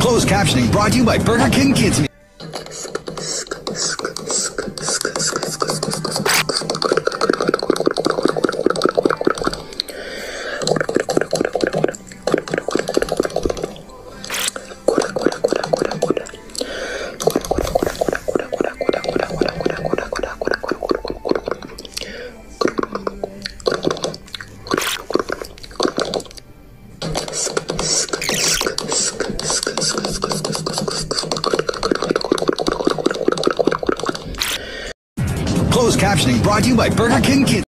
Closed captioning brought to you by Burger King Kids. Meal. Closed captioning brought to you by Burger King Kids.